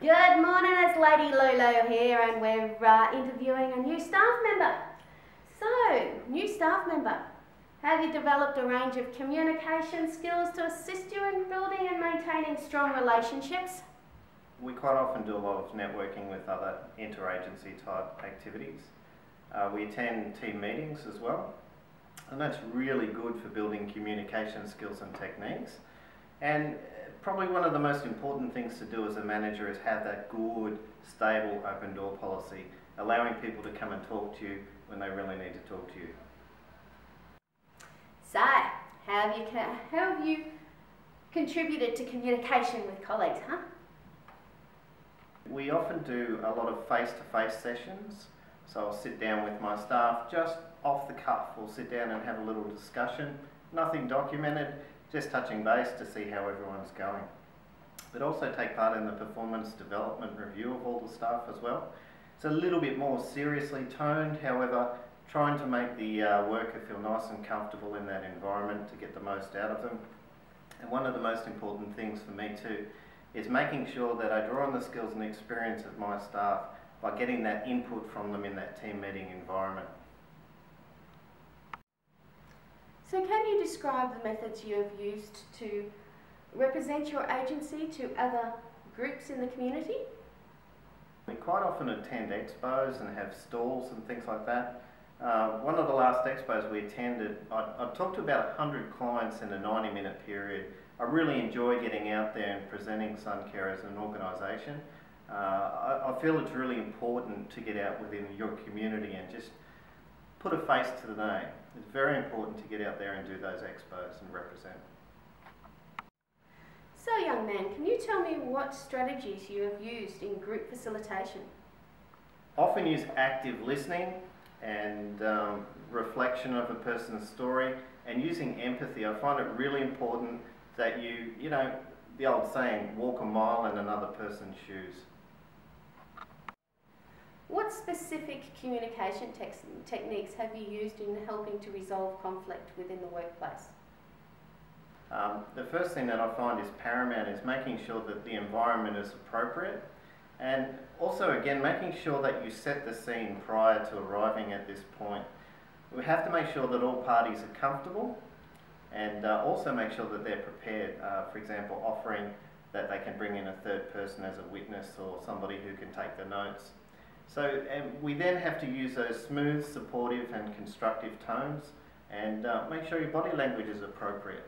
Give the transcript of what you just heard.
Good morning, it's Lady Lulu here, and we're uh, interviewing a new staff member. So, new staff member, have you developed a range of communication skills to assist you in building and maintaining strong relationships? We quite often do a lot of networking with other interagency type activities. Uh, we attend team meetings as well, and that's really good for building communication skills and techniques. And probably one of the most important things to do as a manager is have that good, stable, open door policy, allowing people to come and talk to you when they really need to talk to you. So, how have you, how have you contributed to communication with colleagues, huh? We often do a lot of face-to-face -face sessions. So I'll sit down with my staff, just off the cuff, we'll sit down and have a little discussion. Nothing documented, just touching base to see how everyone's going. But also take part in the performance development review of all the staff as well. It's a little bit more seriously toned, however, trying to make the uh, worker feel nice and comfortable in that environment to get the most out of them. And one of the most important things for me too is making sure that I draw on the skills and experience of my staff by getting that input from them in that team meeting environment. So can you describe the methods you have used to represent your agency to other groups in the community? We quite often attend expos and have stalls and things like that. Uh, one of the last expos we attended, I, I talked to about 100 clients in a 90 minute period. I really enjoy getting out there and presenting Suncare as an organisation. Uh, I, I, feel it's really important to get out within your community and just put a face to the name. It's very important to get out there and do those expos and represent. So young man, can you tell me what strategies you have used in group facilitation? Often use active listening and um, reflection of a person's story and using empathy. I find it really important that you, you know, the old saying, walk a mile in another person's shoes. What specific communication techniques have you used in helping to resolve conflict within the workplace? Um, the first thing that I find is paramount is making sure that the environment is appropriate and also again making sure that you set the scene prior to arriving at this point. We have to make sure that all parties are comfortable and uh, also make sure that they're prepared. Uh, for example, offering that they can bring in a third person as a witness or somebody who can take the notes. So we then have to use those smooth, supportive and constructive tones and uh, make sure your body language is appropriate.